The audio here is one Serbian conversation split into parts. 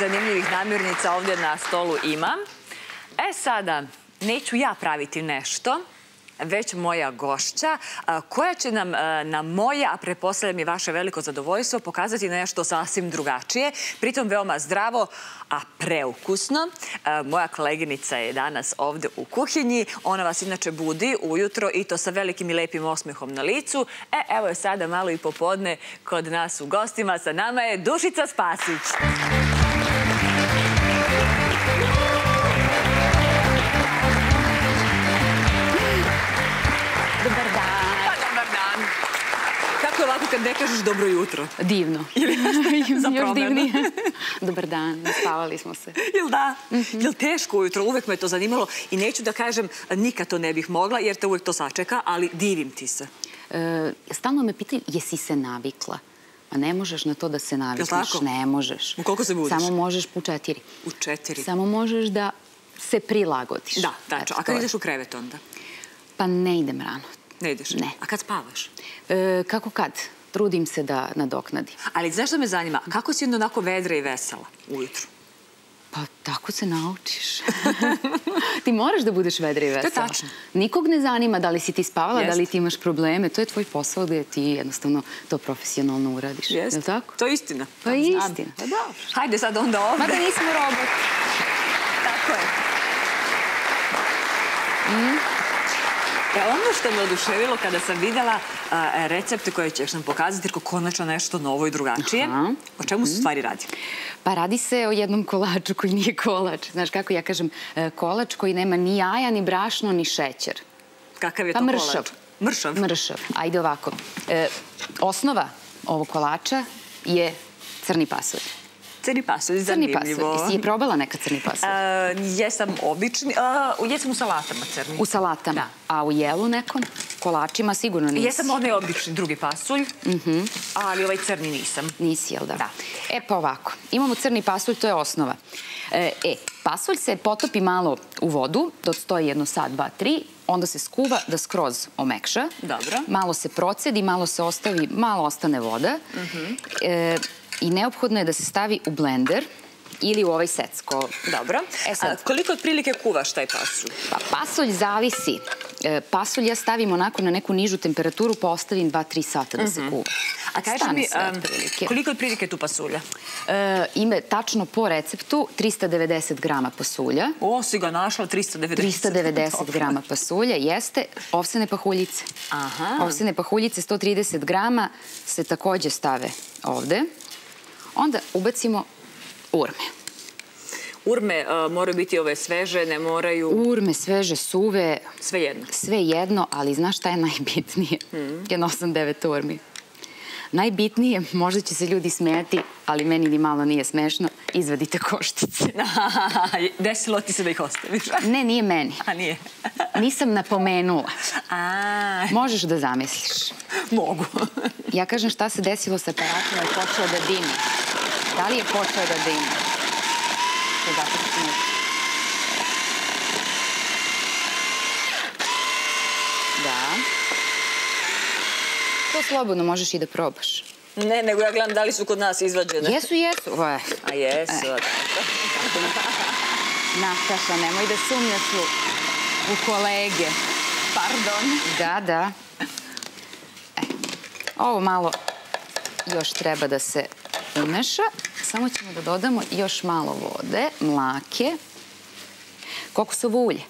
zanimljivih namirnica ovdje na stolu ima. E sada, neću ja praviti nešto, već moja gošća, koja će nam na moje, a prepostavljam i vaše veliko zadovoljstvo, pokazati nešto sasvim drugačije, pritom veoma zdravo, a preukusno. Moja koleginica je danas ovde u kuhinji. Ona vas inače budi ujutro i to sa velikim i lepim osmehom na licu. E, evo je sada malo i popodne kod nas u gostima. Sa nama je Dušica Spasić. Ne kažeš dobro jutro? Divno. Ili za Još divnije. Dobar dan, spavali smo se. Jel da? Jel teško ujutro? Uvek me to zanimalo i neću da kažem nikad to ne bih mogla jer te uvek to sačeka, ali divim ti se. E, stalno me pitaju, jesi se navikla? A ne možeš na to da se navikneš. Ne možeš. U koliko se budiš? Samo možeš u četiri. U četiri? Samo možeš da se prilagodiš. Da, tačno. A kad ideš u krevet onda? Pa ne idem rano. Ne ideš? Ne. A kad spavaš? E, kako kad? Trudim se da nadoknadim. Ali znaš što me zanima? Kako si onda onako vedra i vesela ujutru? Pa tako se naučiš. ti moraš da budeš vedra i vesela. To je tačno. Nikog ne zanima da li si ti spavala, da li ti imaš probleme. To je tvoj posao gde ti jednostavno to profesionalno uradiš. Jeste. Je li tako? To je istina. Pa je istina. Pa dobro. Hajde sad onda ovde. Mada nismo robot. Tako je. Mm. E, ono što me oduševilo kada sam videla recepte koje ćeš nam pokazati, jer konačno nešto novo i drugačije, o čemu se stvari radi? Pa radi se o jednom kolaču koji nije kolač. Znaš kako ja kažem, e, kolač koji nema ni jaja, ni brašno, ni šećer. Kakav je pa to mršav. kolač? Mršav. Mršav. Ajde ovako. E, osnova ovog kolača je crni pasulj. Crni pasulj, zanimljivo. Crni pasulj. Jesi je probala nekad crni pasulj? A, jesam obični, jesam u salatama crni. U salatama? Da. A u jelu nekom? Kolačima sigurno nisi. Jesam onaj obični drugi pasulj, Mhm. ali ovaj crni nisam. Nisi, jel da? Da. E pa ovako, imamo crni pasulj, to je osnova. E, e, pasulj se potopi malo u vodu, dok stoji jedno sat, dva, tri, onda se skuva da skroz omekša. Dobro. Malo se procedi, malo se ostavi, malo ostane voda. Mhm. e, I neophodno je da se stavi u blender ili u ovaj secko. Dobro. E sad, A, koliko otprilike kuvaš taj pasulj? Pa pasulj zavisi. E, pasulj ja stavim onako na neku nižu temperaturu, pa ostavim 2-3 sata da se kuva. A kaži mi, otprilike. koliko je otprilike tu pasulja? E, ime tačno po receptu 390 grama pasulja. O, si ga našla, 390. 390 Dobro. grama pasulja jeste ovsene pahuljice. Aha. Ovsene pahuljice 130 grama se takođe stave ovde. Onda ubacimo urme. Urme moraju biti ove sveže, ne moraju... Urme sveže, suve, Sve jedno. sve jedno, ali znaš šta je najbitnije? Jedno 8-9 urmi. Najbitnije, možda će se ljudi smijati, ali meni ni malo nije smešno, izvadite koštice. Desilo ti se da ih ostaviš. Ne, nije meni. A nije. Nisam napomenula. A, Možeš da zamisliš. mogu. Ja kažem šta se desilo sa aparatom, je počeo da dimi. Da li je počeo da dimi? To zato što Da. To slobodno možeš i da probaš. Ne, nego ja gledam da li su kod nas izvađene. Jesu, jesu. A jesu. Nataša, nemoj da sumnjaš u, u kolege. Pardon. Da, da. E, ovo malo još treba da se umeša. Samo ćemo da dodamo još malo vode, mlake, kokosovo ulje,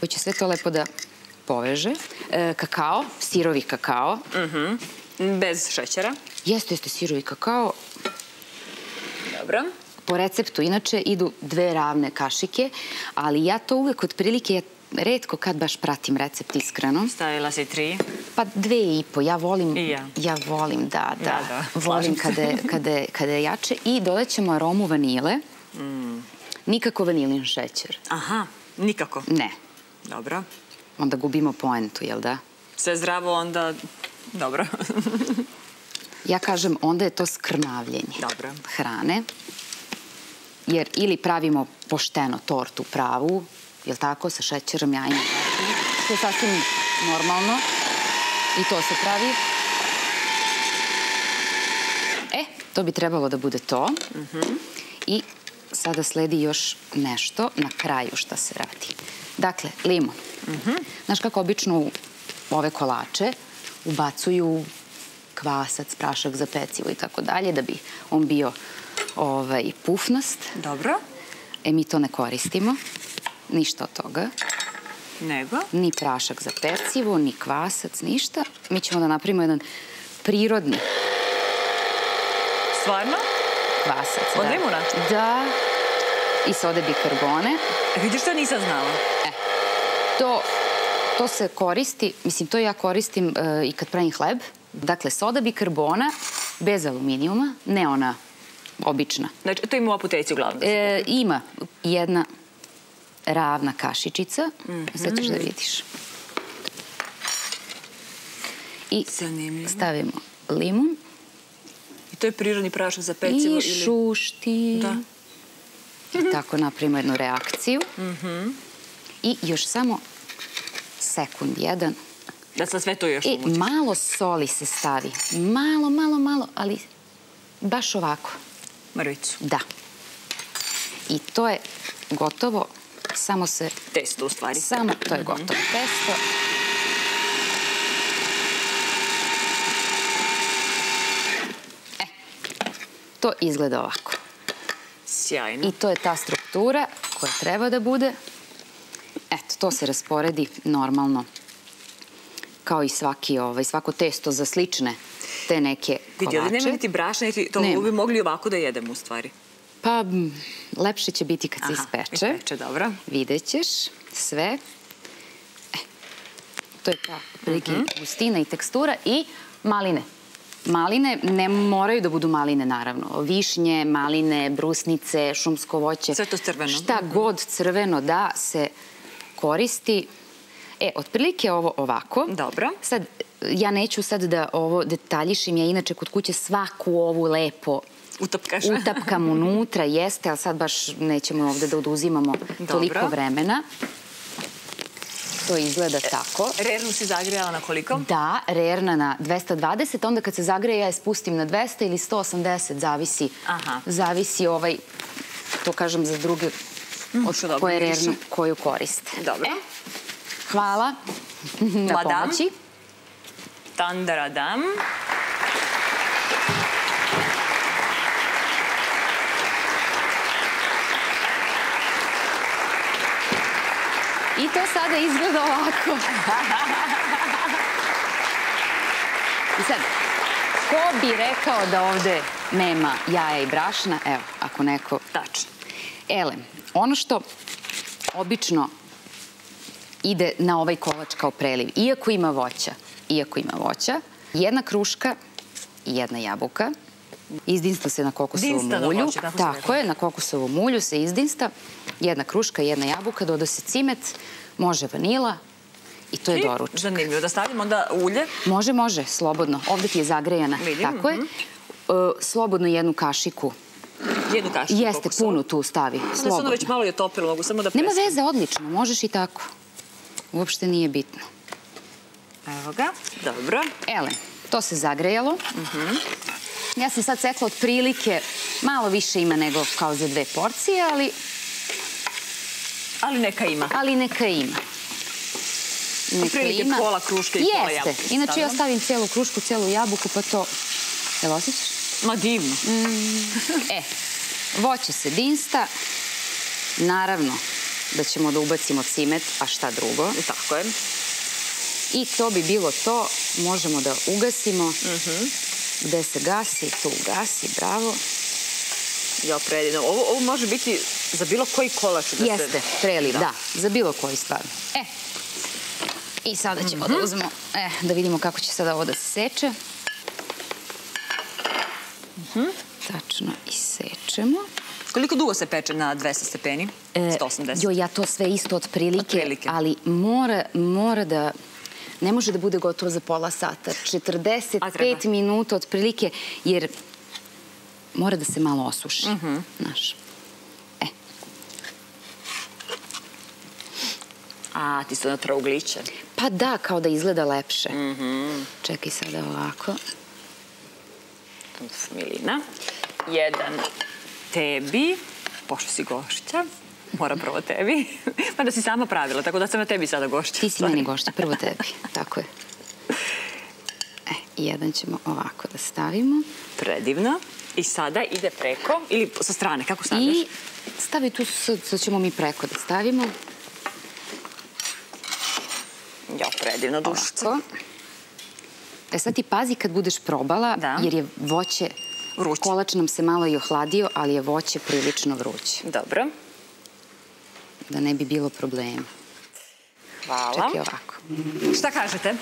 koji će sve to lepo da poveže. E, kakao, sirovi kakao. Bez šećera. Jeste, jeste sirovi kakao. Dobro. Po receptu inače idu dve ravne kašike, ali ja to uvek otprilike ja redko kad baš pratim recept iskreno. Stavila si tri. Pa dve i po, ja volim, I ja. ja volim, da, da, Da, da, volim kada je, kada, kada je jače i dodat ćemo aromu vanile. Mm. Nikako vanilin šećer. Aha, nikako. Ne, Dobro. onda gubimo poentu, jel da? Sve zdravo, onda... Dobro. Ja kažem, onda je to skrnavljenje Dobro. hrane, jer ili pravimo pošteno tortu pravu, jel tako, sa šećerom, jajima, što je sasvim normalno i to se pravi. E, to bi trebalo da bude to. I sada sledi još nešto na kraju šta se radi. Dakle, limun. Znaš kako obično u ove kolače ubacuju kvasac, prašak za pecivo i tako dalje, da bi on bio ovaj, pufnast. Dobro. E, mi to ne koristimo. Ništa od toga. Nego? Ni prašak za pecivo, ni kvasac, ništa. Mi ćemo da napravimo jedan prirodni Stvarno? kvasac. Od da. limuna? Da. I sode bikarbone. E, vidiš što nisam znala? To, to se koristi, mislim, to ja koristim e, i kad pravim hleb. Dakle, soda bikarbona bez aluminijuma, ne ona obična. Znači, to ima u apoteci uglavnom. E, ima jedna ravna kašičica, sad ćeš da vidiš. I Zanimljivo. stavimo limun I to je prirodni prašak za pecivo i šušti. Da. I tako napravimo jednu reakciju. I još samo sekund jedan. Da sad sve to još I malo soli se stavi. Malo, malo, malo, ali baš ovako. Mrvicu. Da. I to je gotovo. Samo se... Testo u stvari. Samo to je gotovo. Testo. E, to izgleda ovako. Sjajno. I to je ta struktura koja treba da bude. Eto, to se rasporedi normalno. Kao i svaki, ovaj, svako testo za slične te neke Vidi, ali nema kolače. niti brašna, niti to bi mogli ovako da jedemo u stvari. Pa, m, lepše će biti kad se Aha, ispeče. ispeče, dobro. Vidjet ćeš sve. E, to je ta prilike Mhm. gustina i tekstura i maline. Maline ne moraju da budu maline, naravno. Višnje, maline, brusnice, šumsko voće. Sve to crveno. Šta god crveno da se koristi. E, otprilike ovo ovako. Dobro. Sad, ja neću sad da ovo detaljišim, ja inače kod kuće svaku ovu lepo Utapkaš. utapkam unutra, jeste, ali sad baš nećemo ovde da oduzimamo toliko vremena. To izgleda tako. Rernu si zagrijala na koliko? Da, rerna na 220, onda kad se zagreje ja je spustim na 200 ili 180, zavisi. Aha. Zavisi ovaj, to kažem za druge, od što dobro koje rernu koju koriste. Dobro. Hvala na Madam. pomoći. Tandaradam. I to sada izgleda ovako. I sad, ko bi rekao da ovde nema jaja i brašna? Evo, ako neko... Tačno. Ele, ono što obično ide na ovaj kolač kao preliv, iako ima voća, iako ima voća, jedna kruška i jedna jabuka, izdinsta se na kokosovom kako se Tako je, na kokosovom mulju se izdinsta, jedna kruška, jedna jabuka, doda se cimet, može vanila i to je I doručak. Zanimljivo. Da stavimo onda ulje. Može, može, slobodno. Ovde ti je zagrejana. Vidim, Tako je. mhm. E, slobodno jednu kašiku. Jednu kašiku. Jeste, puno tu stavi. Da se ono Slobodno. već malo je topilo, mogu samo da Nema presnem. veze, odlično. Možeš i tako. Uopšte nije bitno. Evo ga. Dobro. Ele, to se zagrejalo. Ja sam sad sekla otprilike, malo više ima nego kao za dve porcije, ali, Ali neka ima. ali neka ima. Neka Otprilike pola kruške i pola Jeste. jabuke Inače ja stavim celu krušku, celu jabuku, pa to... Jel osjećaš? Ma divno. E, voće se dinsta. Naravno da ćemo da ubacimo cimet, a šta drugo. Tako je. I to bi bilo to. Možemo da ugasimo. Gde se gasi, tu gasi, bravo. Ja, predivno. Ovo, ovo može biti za bilo koji kolač. Da Jeste, se... preliv, da. za bilo koji stvarno. E, i sada ćemo da uzmemo, e, da vidimo kako će sada ovo da se seče. Tačno isečemo. Koliko dugo se peče na 200 stepeni? E, 180. Jo, ja to sve isto od prilike, Otprilike. ali mora, mora da... Ne može da bude gotovo za pola sata. A 45 treba? minuta otprilike, jer mora da se malo osuši. Mhm. Znaš. E, A, ti su na trougliće. pa da, kao da izgleda lepše. Mhm. Čekaj sada ovako. Uf, Milina. Jedan tebi. pošto si gošća, mora prvo tebi. Mada si sama pravila, tako da sam na tebi sada gošća. Ti si meni gošća, prvo tebi. Tako je. E, jedan ćemo ovako da stavimo. Predivno. I sada ide preko, ili sa strane, kako stavljaš? I stavi tu, sad, ćemo mi preko da stavimo. Jo, predivno, dušice. Ovako. E sad ti pazi kad budeš probala, Da. jer je voće... Vruće. Kolač nam se malo i ohladio, ali je voće prilično vruće. Dobro. Da ne bi bilo problema. Hvala. Čak i ovako. Šta kažete?